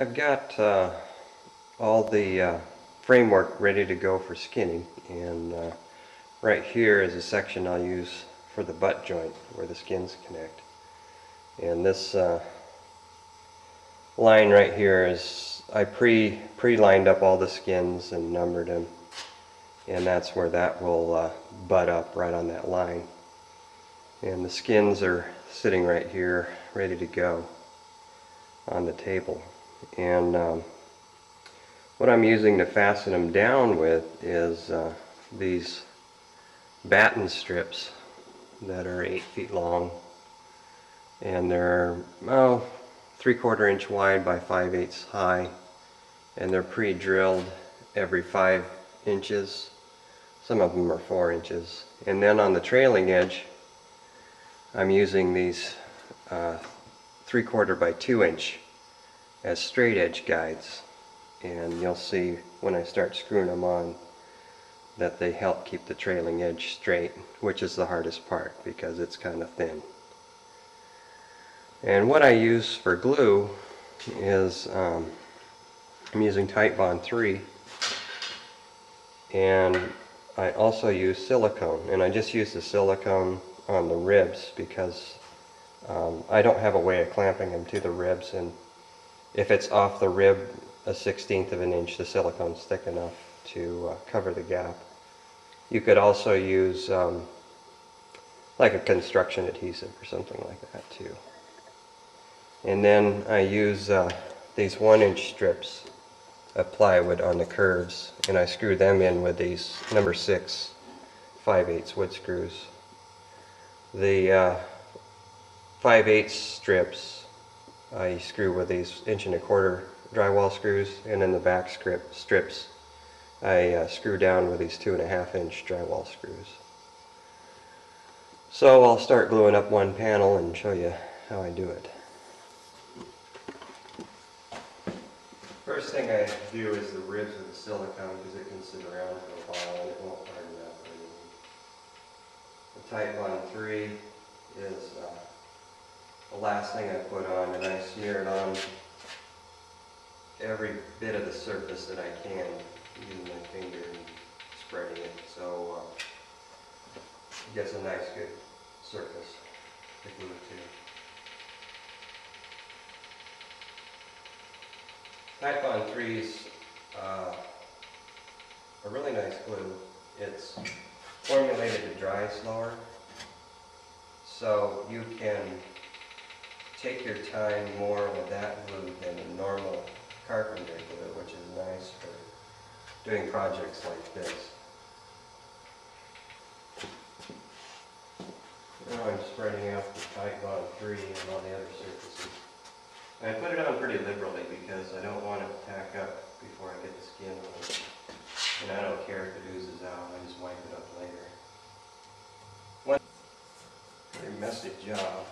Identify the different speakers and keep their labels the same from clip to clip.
Speaker 1: I've got uh, all the uh, framework ready to go for skinning and uh, right here is a section I'll use for the butt joint where the skins connect. And this uh, line right here is, I pre, pre-lined up all the skins and numbered them. And that's where that will uh, butt up right on that line. And the skins are sitting right here, ready to go on the table. And um, what I'm using to fasten them down with is uh, these batten strips that are eight feet long. And they're, three quarter inch wide by five eighths high. And they're pre-drilled every five inches. Some of them are four inches. And then on the trailing edge, I'm using these uh, three quarter by two inch as straight edge guides. And you'll see when I start screwing them on that they help keep the trailing edge straight which is the hardest part because it's kind of thin. And what I use for glue is um, I'm using Titebond 3 and I also use silicone and I just use the silicone on the ribs because um, I don't have a way of clamping them to the ribs and if it's off the rib a sixteenth of an inch, the silicone's thick enough to uh, cover the gap. You could also use um, like a construction adhesive or something like that too. And then I use uh, these one inch strips of plywood on the curves and I screw them in with these number six 5 8 wood screws. The uh, 5 8 strips I screw with these inch and a quarter drywall screws and then the back strip, strips I uh, screw down with these two and a half inch drywall screws. So I'll start gluing up one panel and show you how I do it. First thing I do is the ribs of the silicone because it can sit around for a while and it won't harden up or anything. The Titebond 3 is uh, the last thing I put on, and I smear it on every bit of the surface that I can using my finger and spreading it so uh, it gets a nice good surface to glue it to. Titebond 3's uh, a really nice glue. It's formulated to dry slower, so you can take your time more with that glue than a normal carpenter glue, which is nice for doing projects like this. Now I'm spreading out the Titebond 3 and all the other surfaces. I put it on pretty liberally because I don't want it to tack up before I get the skin on. And I don't care if it oozes out, I just wipe it up later. One very messy job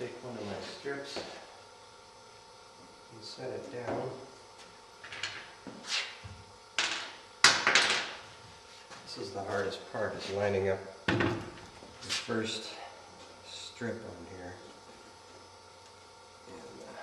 Speaker 1: take one of my strips and set it down. This is the hardest part, is lining up the first strip on here. And, uh,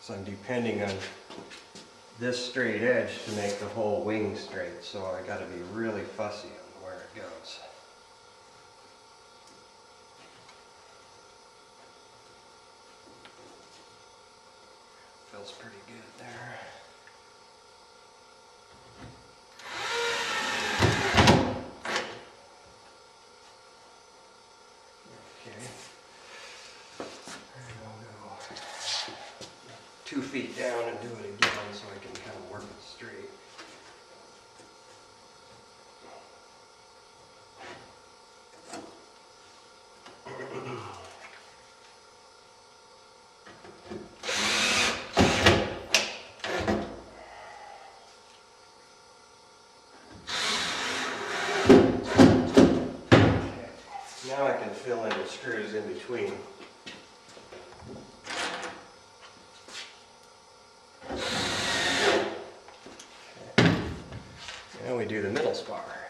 Speaker 1: so I'm depending on this straight edge to make the whole wing straight, so I got to be really fussy on where it goes. Feels pretty good there. Okay. And I'll go two feet down and do it again so I can kind of work it straight. Now I can fill in the screws in between. Now we do the middle spar.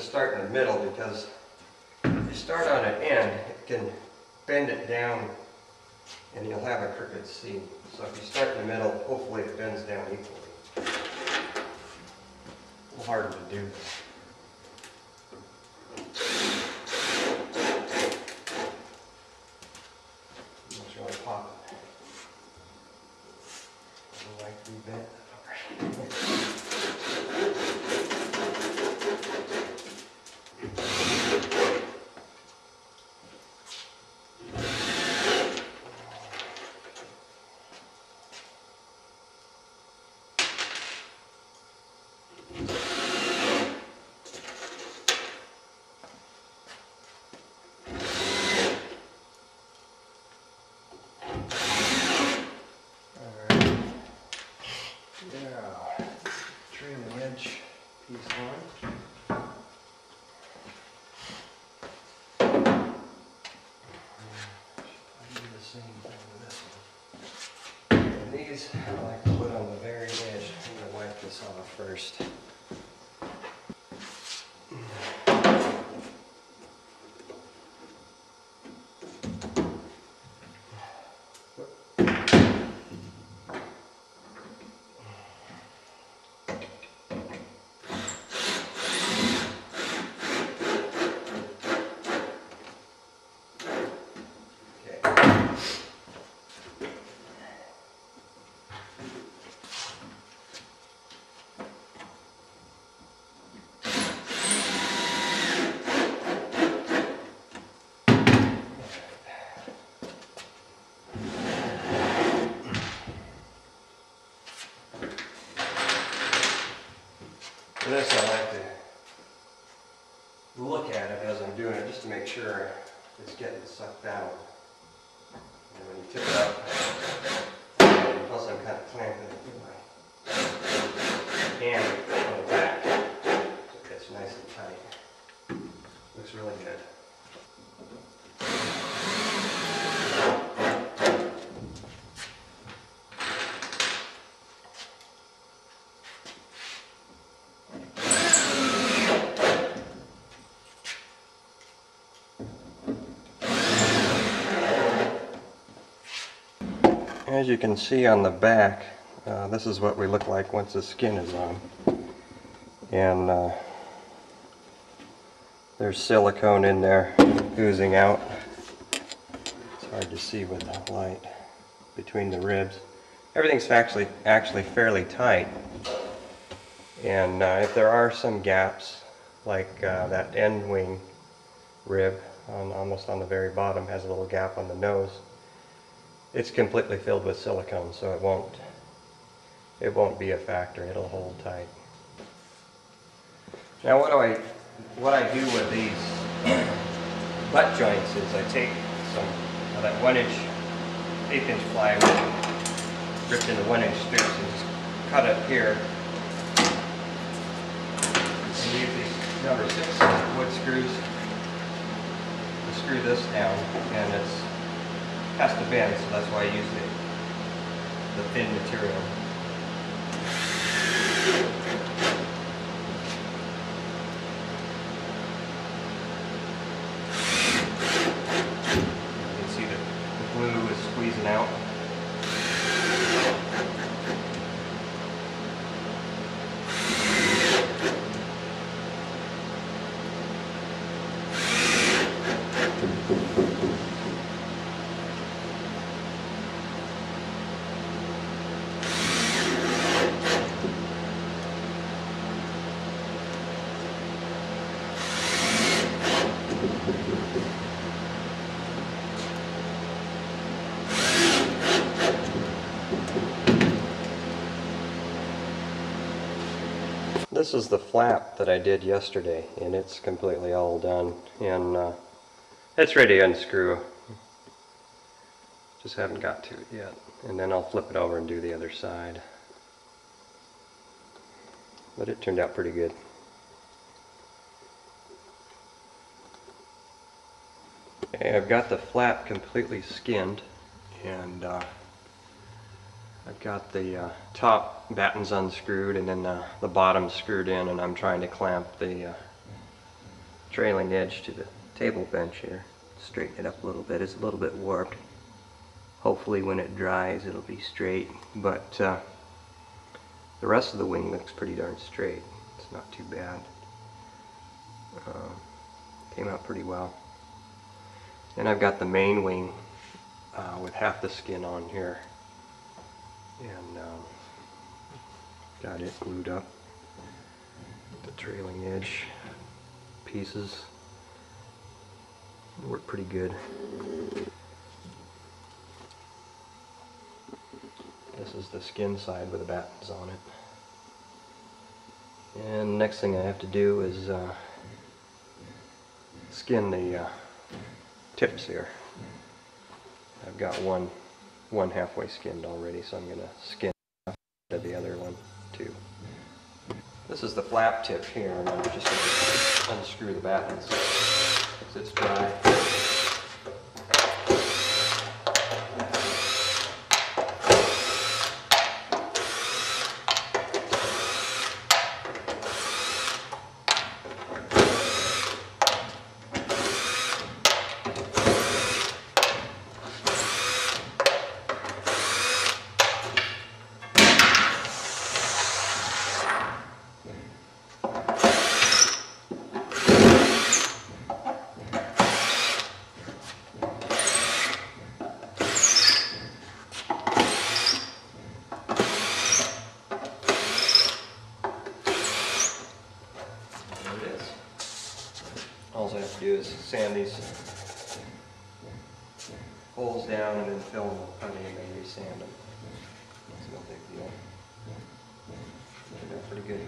Speaker 1: Start in the middle because if you start on an end, it can bend it down and you'll have a crooked seam. So if you start in the middle, hopefully it bends down equally. A little harder to do. Just gonna pop it. Doesn't like to be bent. Alright. Yeah. Trailing edge piece one. I do the same thing with this one. And these I like to put on the very edge. I'm gonna wipe this off first. This, I like to look at it as I'm doing it, just to make sure it's getting sucked down. And when you tip it up, plus I'm kind of clamping it with my hand on the back, so it gets nice and tight. Looks really good. As you can see on the back, uh, this is what we look like once the skin is on. And uh, there's silicone in there oozing out. It's hard to see with the light between the ribs. Everything's actually actually fairly tight. And uh, if there are some gaps, like uh, that end wing rib, on, almost on the very bottom, has a little gap on the nose it's completely filled with silicone, so it won't it won't be a factor. It'll hold tight. Now, what do I what I do with these butt joints is I take some of that one inch eighth inch plywood, ripped into one inch strips, and just cut it here. And use these number six wood screws to screw this down, and it's has to bend, so that's why I use the, the thin material. You can see that the glue is squeezing out. This is the flap that I did yesterday, and it's completely all done, and uh, it's ready to unscrew. Just haven't got to it yet. And then I'll flip it over and do the other side. But it turned out pretty good. Okay, I've got the flap completely skinned, and uh, I've got the uh, top battens unscrewed and then uh, the bottom screwed in and I'm trying to clamp the uh, trailing edge to the table bench here. Straighten it up a little bit. It's a little bit warped. Hopefully when it dries it'll be straight, but uh, the rest of the wing looks pretty darn straight. It's not too bad. Um, came out pretty well. Then I've got the main wing uh, with half the skin on here. And um, got it glued up. The trailing edge pieces work pretty good. This is the skin side with the battens on it. And next thing I have to do is uh, skin the uh, tips here. I've got one one halfway skinned already, so I'm gonna skin the other one too. This is the flap tip here, and I'm just gonna unscrew the battens because it's dry. There it is. All I have to do is sand these holes down and then fill them with honey and then resand them. It's no big deal. Out pretty good.